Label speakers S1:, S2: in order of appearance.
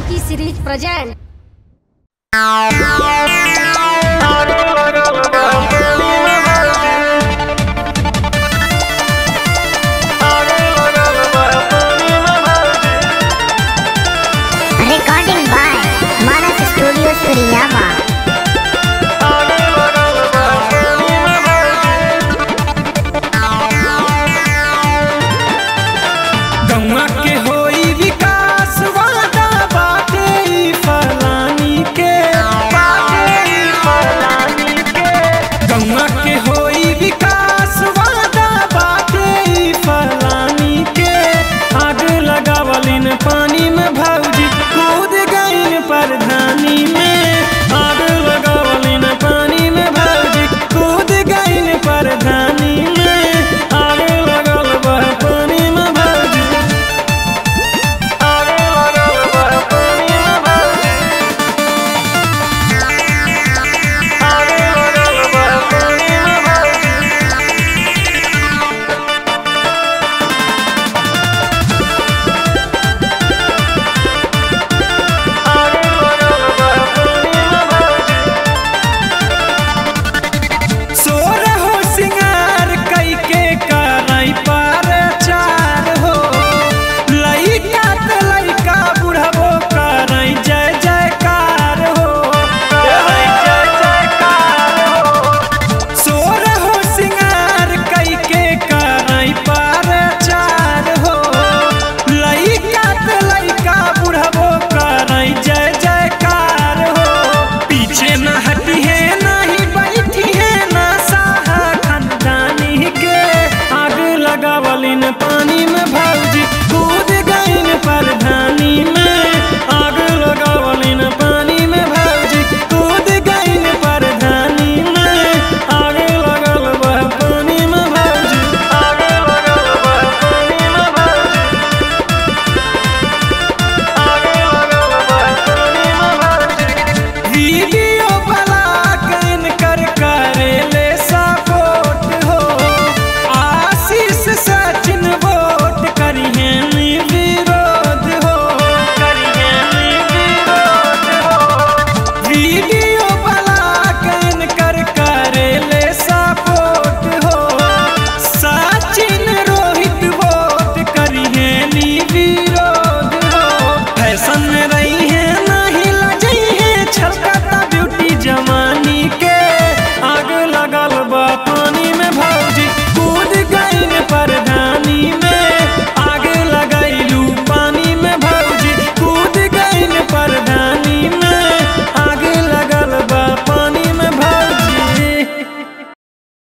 S1: धमकी series present
S2: लगा